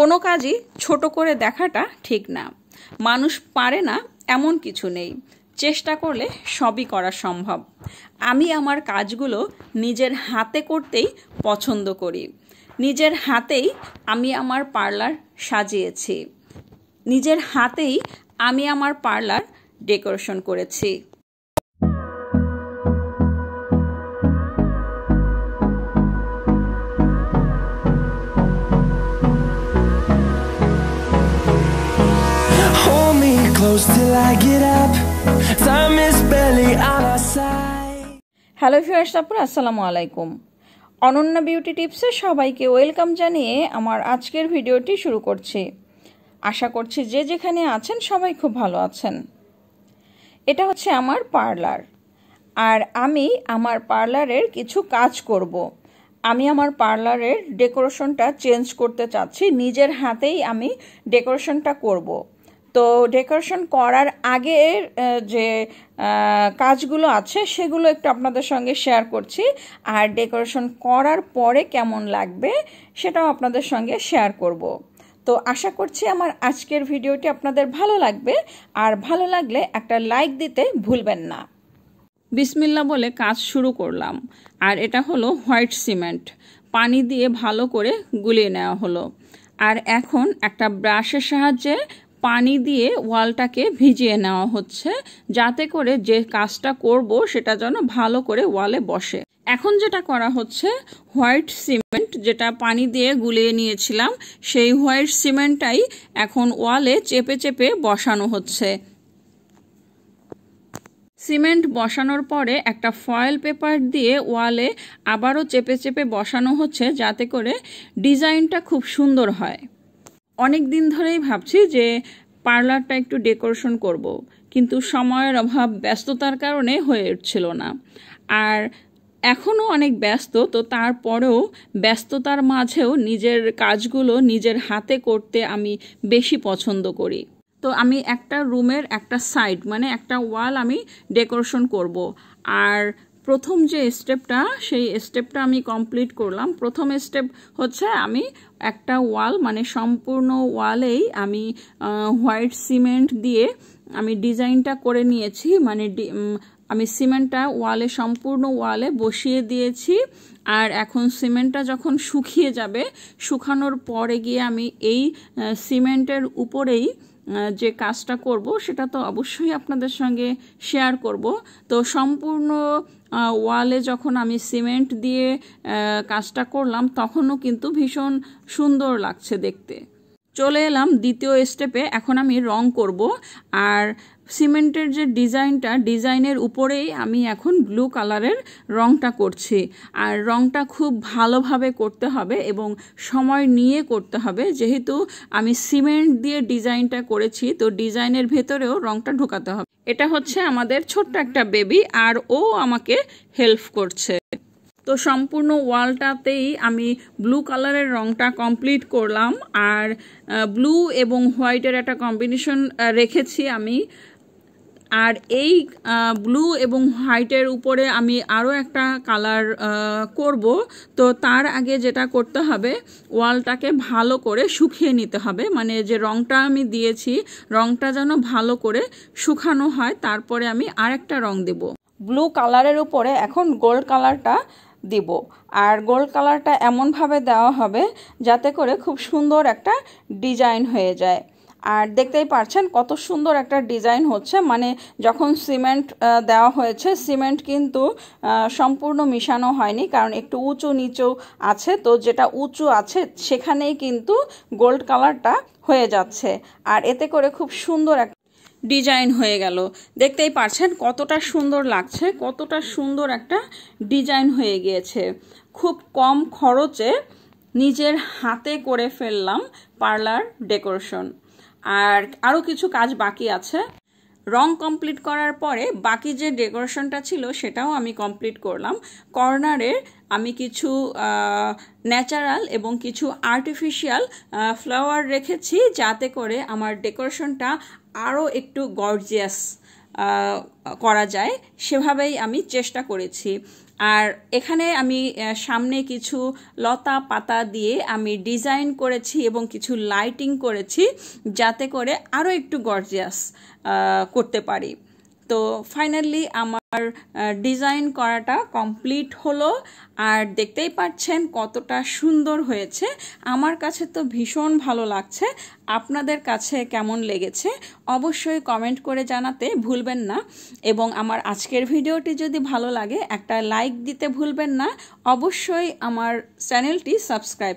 কোনো কাজই ছোট করে দেখাটা ঠিক না। মানুষ পারে না এমন কিছু নেই। চেষ্টা করলে সবই করা সম্ভব। আমি আমার কাজগুলো নিজের হাতে করতেই পছন্দ করি। নিজের হাতেই আমি আমার পার্লার সাজিয়েছি। নিজের হাতেই আমি আমার পার্লার ডেকোরেশন করেছি। Close till I get up. Time is barely on our side. Hello fierce আপুর, আসসালামু আলাইকুম অনন্যা বিউটি টিপসে সবাইকে ওয়েলকাম জানিয়ে আমার আজকের ভিডিওটি শুরু করছি আশা করছি যে যেখানে আছেন সবাই খুব ভালো আছেন এটা হচ্ছে আমার পার্লার আর আমি আমার পার্লারের কিছু কাজ করব। আমি আমার পার্লারের ডেকোরেশনটা চেঞ্জ করতে চাচ্ছি নিজের হাতেই আমি ডেকোরেশনটা করব। তো ডেকোরেশন করার আগের যে কাজগুলো আছে সেগুলো একটু আপনাদের সঙ্গে শেয়ার করছি। আর ডেকোরেশন করার পরে কেমন লাগবে সেটাও আপনাদের সঙ্গে শেয়ার করব। তো আশা করছি আমার আজকের ভিডিওটি আপনাদের ভালো লাগবে। আর ভালো লাগলে একটা লাইক দিতে ভুলবেন না। বিসমিল্লা বলে কাজ শুরু করলাম। আর এটা হলো হোয়াইট সিমেন্ট। পানি দিয়ে ভালো করে গুলিয়ে নেওয়া হলো। আর এখন একটা ব্রাশের সাহায্যে পানি দিয়ে ওয়ালটাকে ভিজিয়ে নেওয়া হচ্ছে, যাতে করে যে কাজটা করব সেটা যেন ভালো করে ওয়ালে বসে। এখন যেটা করা হচ্ছে, হোয়াইট সিমেন্ট যেটা পানি দিয়ে গুলিয়ে নিয়েছিলাম, সেই হোয়াইট সিমেন্টটাই এখন ওয়ালে চেপে চেপে বসানো হচ্ছে। সিমেন্ট বসানোর পরে একটা ফয়েল পেপার দিয়ে ওয়ালে আবারও চেপে চেপে বসানো হচ্ছে, যাতে করে ডিজাইনটা খুব সুন্দর হয়। অনেক দিন ধরেই ভাবছি যে পার্লারটা একটু ডেকোরেশন করব। কিন্তু সময়ের অভাব ব্যস্ততার কারণে হয়ে উঠছিল না আর এখনও অনেক ব্যস্ত, তো তারপরেও ব্যস্ততার মাঝেও নিজের কাজগুলো নিজের হাতে করতে আমি বেশি পছন্দ করি তো আমি একটা রুমের একটা সাইড মানে একটা ওয়াল আমি ডেকোরেশন করব আর প্রথম যে স্টেপটা সেই স্টেপটা আমি কমপ্লিট করলাম। প্রথম স্টেপ হচ্ছে আমি একটা ওয়াল মানে সম্পূর্ণ ওয়ালেই আমি হোয়াইট সিমেন্ট দিয়ে আমি ডিজাইনটা করে নিয়েছি। মানে আমি সিমেন্টটা ওয়ালে সম্পূর্ণ ওয়ালে বসিয়ে দিয়েছি। আর এখন সিমেন্টটা যখন শুকিয়ে যাবে, শুকানোর পরে গিয়ে আমি এই সিমেন্টের উপরেই যে কাজটা করব, সেটা তো অবশ্যই আপনাদের সঙ্গে শেয়ার করব। তো সম্পূর্ণ ওয়ালে যখন আমি সিমেন্ট দিয়ে কাজটা করলাম, তখনও কিন্তু ভীষণ সুন্দর লাগছে দেখতে। চলে এলাম দ্বিতীয় স্টেপে এখন আমি রং করব। আর সিমেন্টের যে ডিজাইনটা, ডিজাইনের উপরেই আমি এখন ব্লু কালারের রংটা করছি। আর রংটা খুব ভালোভাবে করতে হবে এবং সময় নিয়ে করতে হবে। যেহেতু আমি সিমেন্ট দিয়ে ডিজাইনটা করেছি, তো ডিজাইনের ভেতরেও রংটা ঢোকাতে হবে। এটা হচ্ছে আমাদের ছোট্ট একটা বেবি আর ও আমাকে হেল্প করছে। তো সম্পূর্ণ ওয়ালটাতেই আমি ব্লু কালারের রংটা কমপ্লিট করলাম। আর ব্লু এবং হোয়াইটের একটা কম্বিনেশন রেখেছি আমি। আর এই ব্লু এবং হোয়াইটের উপরে আমি আরও একটা কালার করব। তো তার আগে যেটা করতে হবে ওয়ালটাকে ভালো করে শুকিয়ে নিতে হবে। মানে যে রংটা আমি দিয়েছি, রংটা যেন ভালো করে শুকানো হয়, তারপরে আমি আরেকটা রং দেব। ব্লু কালারের উপরে এখন গোল্ড কালারটা দিব। আর গোল্ড কালারটা এমনভাবে দেওয়া হবে, যাতে করে খুব সুন্দর একটা ডিজাইন হয়ে যায়। আর দেখতেই পারছেন কত সুন্দর একটা ডিজাইন হচ্ছে। মানে যখন সিমেন্ট দেওয়া হয়েছে, সিমেন্ট কিন্তু সম্পূর্ণ মিশানো হয়নি, কারণ একটু উঁচু নিচু আছে। তো যেটা উঁচু আছে, সেখানেই কিন্তু গোল্ড কালারটা হয়ে যাচ্ছে। আর এতে করে খুব সুন্দর একটা ডিজাইন হয়ে গেল। দেখতেই পারছেন কতটা সুন্দর লাগছে, কতটা সুন্দর একটা ডিজাইন হয়ে গিয়েছে। খুব কম খরচে নিজের হাতে করে ফেললাম পার্লার ডেকোরেশন। আর আরও কিছু কাজ বাকি আছে। রং কমপ্লিট করার পরে বাকি যে ডেকোরেশনটা ছিল সেটাও আমি কমপ্লিট করলাম। কর্নারে আমি কিছু ন্যাচারাল এবং কিছু আর্টিফিশিয়াল ফ্লাওয়ার রেখেছি যাতে করে আমার ডেকোরেশনটা আরও একটু গর্জিয়াস করা যায়। সেভাবেই আমি চেষ্টা করেছি। আর এখানে আমি সামনে কিছু লতা পাতা দিয়ে আমি ডিজাইন করেছি এবং কিছু লাইটিং করেছি যাতে করে আরও একটু গর্জিয়াস করতে পারি। তো ফাইনালি আমার ডিজাইন করাটা কমপ্লিট হলো। আর দেখতেই পাচ্ছেন কতটা সুন্দর হয়েছে। আমার কাছে তো ভীষণ ভালো লাগছে। আপনাদের কাছে কেমন লেগেছে অবশ্যই কমেন্ট করে জানাতে ভুলবেন না। এবং আমার আজকের ভিডিওটি যদি ভালো লাগে, একটা লাইক দিতে ভুলবেন না। অবশ্যই আমার চ্যানেলটি সাবস্ক্রাইব